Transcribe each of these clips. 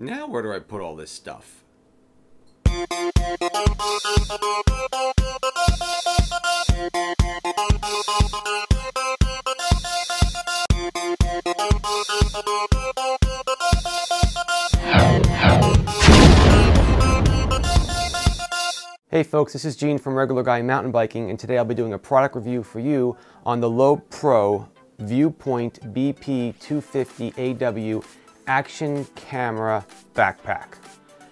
Now where do I put all this stuff? Hey folks, this is Gene from Regular Guy Mountain Biking and today I'll be doing a product review for you on the Lowepro Viewpoint BP250AW Action Camera Backpack.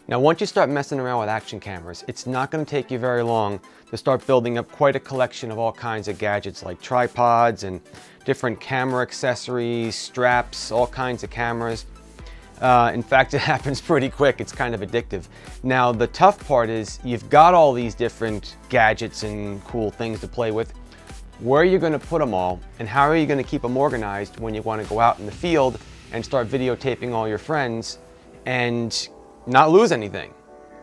Now once you start messing around with action cameras, it's not going to take you very long to start building up quite a collection of all kinds of gadgets like tripods and different camera accessories, straps, all kinds of cameras. Uh, in fact, it happens pretty quick. It's kind of addictive. Now, the tough part is you've got all these different gadgets and cool things to play with. Where are you going to put them all? And how are you going to keep them organized when you want to go out in the field and start videotaping all your friends and not lose anything?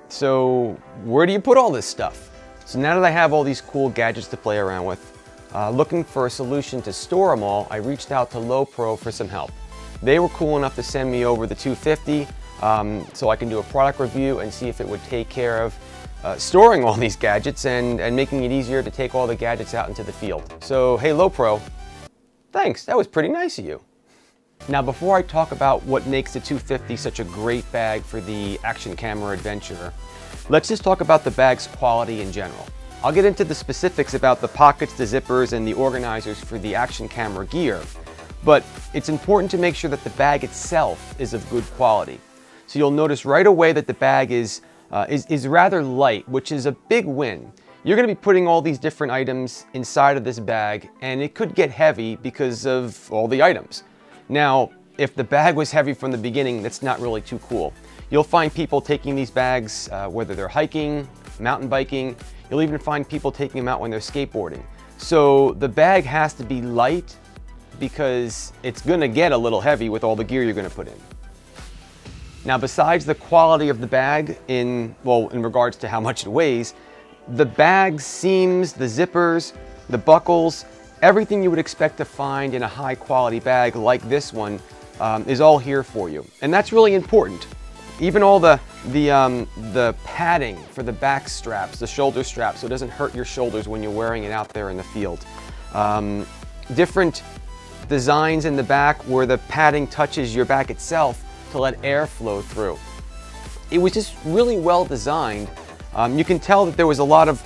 So where do you put all this stuff? So now that I have all these cool gadgets to play around with, uh, looking for a solution to store them all, I reached out to Lowepro for some help. They were cool enough to send me over the 250 um, so I can do a product review and see if it would take care of uh, storing all these gadgets and, and making it easier to take all the gadgets out into the field. So, hey Lowepro, thanks, that was pretty nice of you. Now before I talk about what makes the 250 such a great bag for the action camera adventurer, let's just talk about the bag's quality in general. I'll get into the specifics about the pockets, the zippers, and the organizers for the action camera gear, but it's important to make sure that the bag itself is of good quality. So you'll notice right away that the bag is, uh, is, is rather light, which is a big win. You're gonna be putting all these different items inside of this bag and it could get heavy because of all the items. Now, if the bag was heavy from the beginning, that's not really too cool. You'll find people taking these bags, uh, whether they're hiking, mountain biking, you'll even find people taking them out when they're skateboarding. So the bag has to be light because it's gonna get a little heavy with all the gear you're gonna put in. Now besides the quality of the bag in, well, in regards to how much it weighs, the bag seams, the zippers, the buckles, everything you would expect to find in a high quality bag like this one um, is all here for you. And that's really important. Even all the, the, um, the padding for the back straps, the shoulder straps, so it doesn't hurt your shoulders when you're wearing it out there in the field. Um, different designs in the back where the padding touches your back itself to let air flow through. It was just really well designed. Um, you can tell that there was a lot of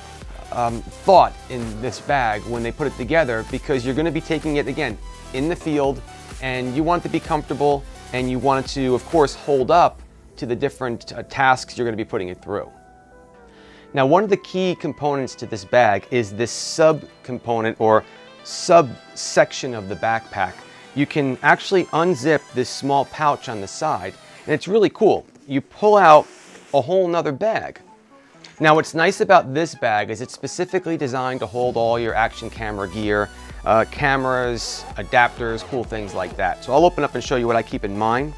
um, thought in this bag when they put it together because you're going to be taking it again in the field and you want it to be comfortable and you want it to of course hold up to the different uh, tasks you're going to be putting it through. Now one of the key components to this bag is this sub-component or subsection of the backpack, you can actually unzip this small pouch on the side, and it's really cool. You pull out a whole nother bag. Now what's nice about this bag is it's specifically designed to hold all your action camera gear, uh, cameras, adapters, cool things like that. So I'll open up and show you what I keep in mine.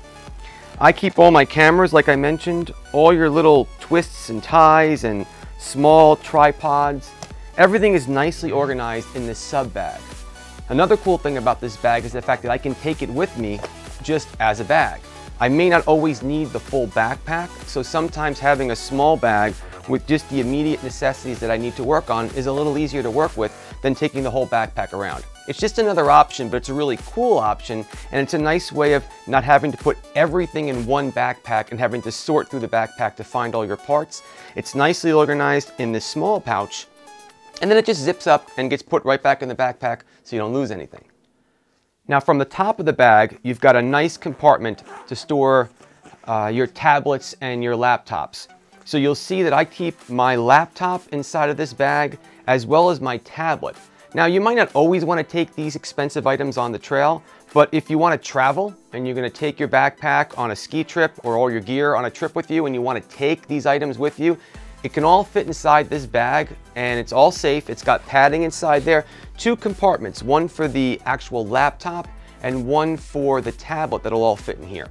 I keep all my cameras, like I mentioned, all your little twists and ties and small tripods, Everything is nicely organized in this sub bag. Another cool thing about this bag is the fact that I can take it with me just as a bag. I may not always need the full backpack, so sometimes having a small bag with just the immediate necessities that I need to work on is a little easier to work with than taking the whole backpack around. It's just another option, but it's a really cool option, and it's a nice way of not having to put everything in one backpack and having to sort through the backpack to find all your parts. It's nicely organized in this small pouch, and then it just zips up and gets put right back in the backpack so you don't lose anything. Now from the top of the bag, you've got a nice compartment to store uh, your tablets and your laptops. So you'll see that I keep my laptop inside of this bag as well as my tablet. Now you might not always want to take these expensive items on the trail, but if you want to travel and you're going to take your backpack on a ski trip or all your gear on a trip with you and you want to take these items with you, it can all fit inside this bag and it's all safe. It's got padding inside there. Two compartments, one for the actual laptop and one for the tablet that'll all fit in here.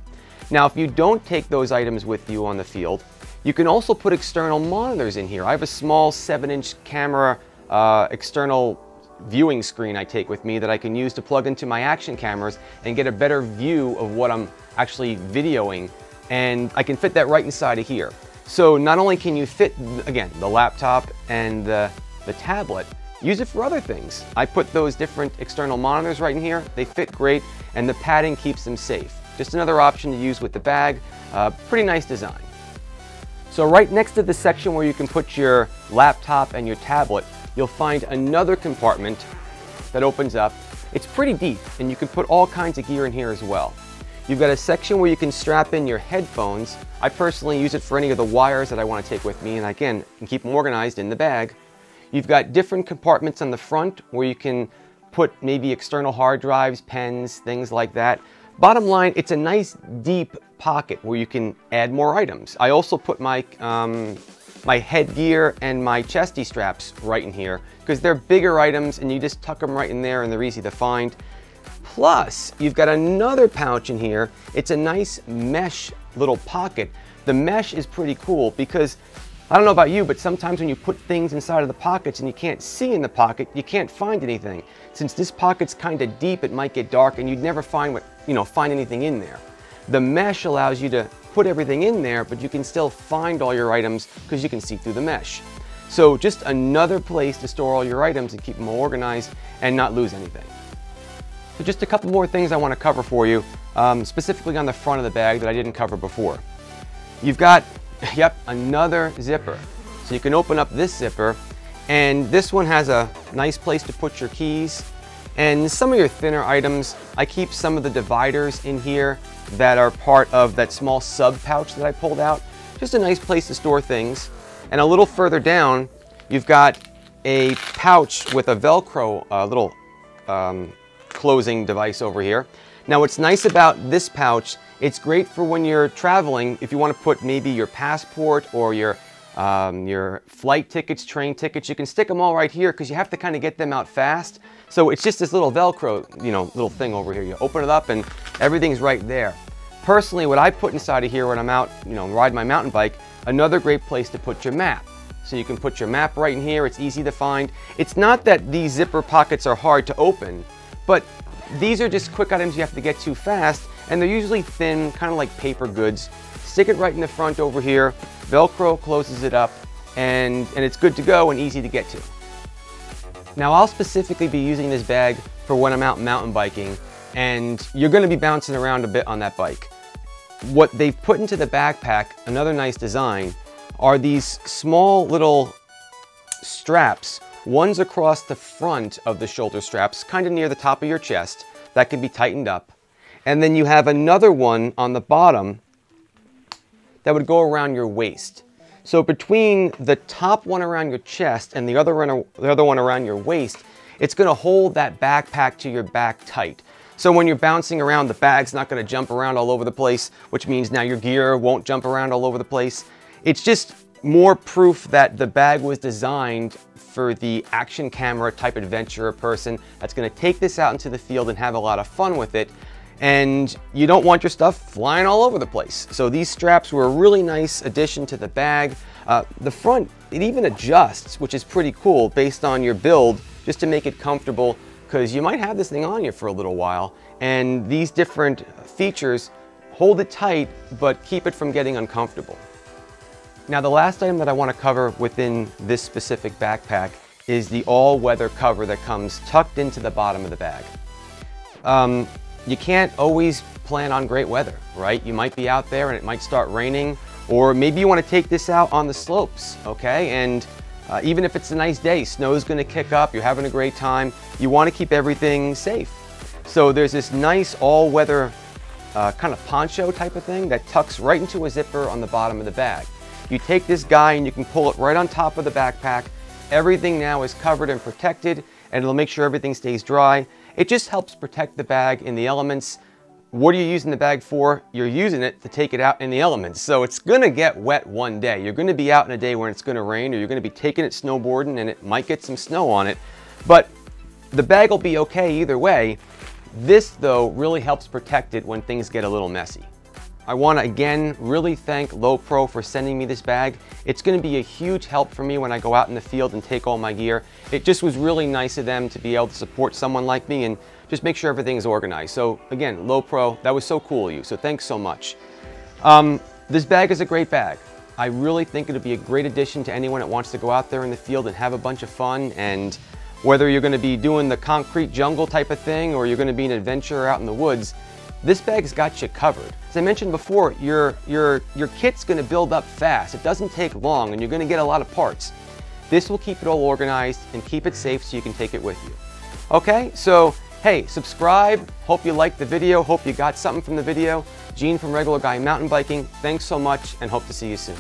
Now, if you don't take those items with you on the field, you can also put external monitors in here. I have a small seven inch camera uh, external viewing screen I take with me that I can use to plug into my action cameras and get a better view of what I'm actually videoing and I can fit that right inside of here. So not only can you fit, again, the laptop and the, the tablet, use it for other things. I put those different external monitors right in here. They fit great and the padding keeps them safe. Just another option to use with the bag. Uh, pretty nice design. So right next to the section where you can put your laptop and your tablet, you'll find another compartment that opens up. It's pretty deep and you can put all kinds of gear in here as well. You've got a section where you can strap in your headphones. I personally use it for any of the wires that I want to take with me and again, can keep them organized in the bag. You've got different compartments on the front where you can put maybe external hard drives, pens, things like that. Bottom line, it's a nice deep pocket where you can add more items. I also put my, um, my headgear and my chesty straps right in here because they're bigger items and you just tuck them right in there and they're easy to find. Plus, you've got another pouch in here. It's a nice mesh little pocket. The mesh is pretty cool because I don't know about you, but sometimes when you put things inside of the pockets and you can't see in the pocket, you can't find anything. Since this pocket's kind of deep, it might get dark and you'd never find what, you know, find anything in there. The mesh allows you to put everything in there, but you can still find all your items because you can see through the mesh. So just another place to store all your items and keep them organized and not lose anything. So just a couple more things I want to cover for you, um, specifically on the front of the bag that I didn't cover before. You've got Yep, another zipper. So you can open up this zipper and this one has a nice place to put your keys. And some of your thinner items, I keep some of the dividers in here that are part of that small sub pouch that I pulled out. Just a nice place to store things. And a little further down, you've got a pouch with a Velcro uh, little um, closing device over here. Now what's nice about this pouch, it's great for when you're traveling, if you want to put maybe your passport or your um, your flight tickets, train tickets, you can stick them all right here because you have to kind of get them out fast. So it's just this little Velcro, you know, little thing over here. You open it up and everything's right there. Personally, what I put inside of here when I'm out, you know, riding my mountain bike, another great place to put your map. So you can put your map right in here. It's easy to find. It's not that these zipper pockets are hard to open, but these are just quick items you have to get to fast, and they're usually thin, kind of like paper goods. Stick it right in the front over here, Velcro closes it up, and, and it's good to go and easy to get to. Now I'll specifically be using this bag for when I'm out mountain biking, and you're gonna be bouncing around a bit on that bike. What they've put into the backpack, another nice design, are these small little straps One's across the front of the shoulder straps, kind of near the top of your chest, that can be tightened up. And then you have another one on the bottom that would go around your waist. So between the top one around your chest and the other one, the other one around your waist, it's gonna hold that backpack to your back tight. So when you're bouncing around, the bag's not gonna jump around all over the place, which means now your gear won't jump around all over the place. It's just more proof that the bag was designed for the action camera type adventurer person that's gonna take this out into the field and have a lot of fun with it. And you don't want your stuff flying all over the place. So these straps were a really nice addition to the bag. Uh, the front, it even adjusts, which is pretty cool based on your build, just to make it comfortable because you might have this thing on you for a little while. And these different features hold it tight, but keep it from getting uncomfortable. Now the last item that I want to cover within this specific backpack is the all-weather cover that comes tucked into the bottom of the bag. Um, you can't always plan on great weather, right? You might be out there and it might start raining, or maybe you want to take this out on the slopes, okay? And uh, even if it's a nice day, snow's gonna kick up, you're having a great time, you wanna keep everything safe. So there's this nice all-weather uh, kind of poncho type of thing that tucks right into a zipper on the bottom of the bag. You take this guy and you can pull it right on top of the backpack. Everything now is covered and protected and it'll make sure everything stays dry. It just helps protect the bag in the elements. What are you using the bag for? You're using it to take it out in the elements. So it's gonna get wet one day. You're gonna be out in a day when it's gonna rain or you're gonna be taking it snowboarding and it might get some snow on it. But the bag will be okay either way. This though really helps protect it when things get a little messy. I want to again really thank Lowepro for sending me this bag. It's going to be a huge help for me when I go out in the field and take all my gear. It just was really nice of them to be able to support someone like me and just make sure everything is organized. So again, Lowepro, that was so cool of you. So thanks so much. Um, this bag is a great bag. I really think it'll be a great addition to anyone that wants to go out there in the field and have a bunch of fun. And whether you're going to be doing the concrete jungle type of thing or you're going to be an adventurer out in the woods, this bag's got you covered. As I mentioned before, your, your, your kit's going to build up fast. It doesn't take long and you're going to get a lot of parts. This will keep it all organized and keep it safe so you can take it with you. Okay, so hey, subscribe. Hope you liked the video. Hope you got something from the video. Gene from Regular Guy Mountain Biking, thanks so much and hope to see you soon.